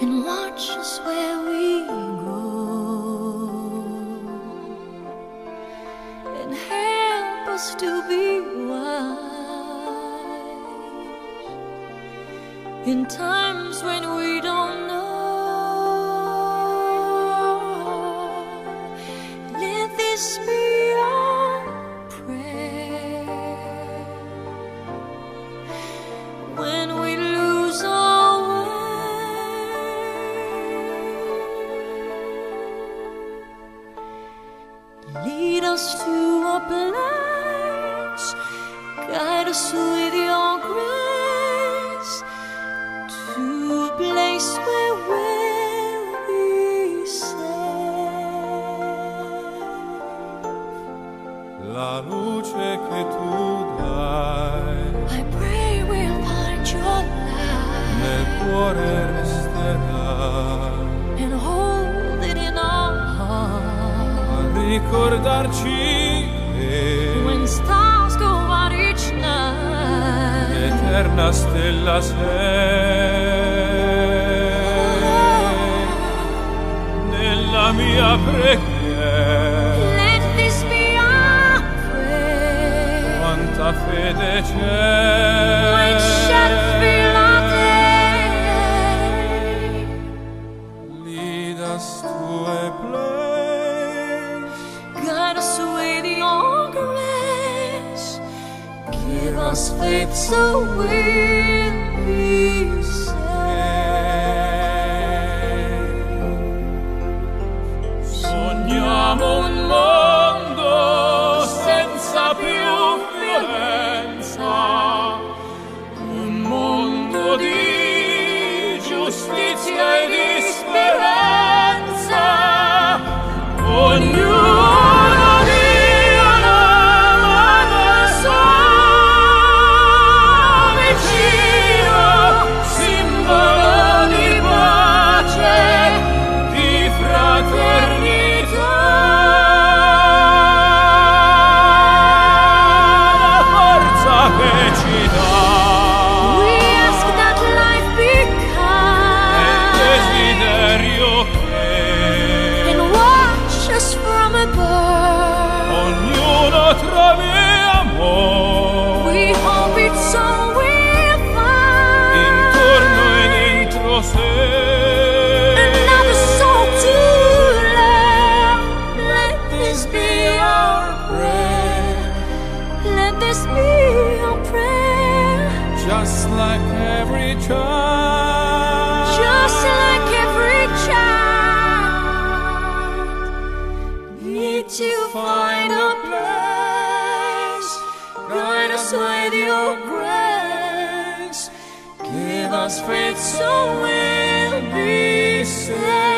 place where we go. And help us to be wise in times when we don't us to a place, guide us with your grace to a place where we'll be safe. La luce che tu dai I pray we'll find your nel light cuore ricordarci When stars go out each night, Eterna stella sei nella mia preghiera. Let this be our prayer. quanta fede c'è Faith so Just like every child, Just like every child, need to find a place. Guide us with your grace. Give us faith so we'll be saved.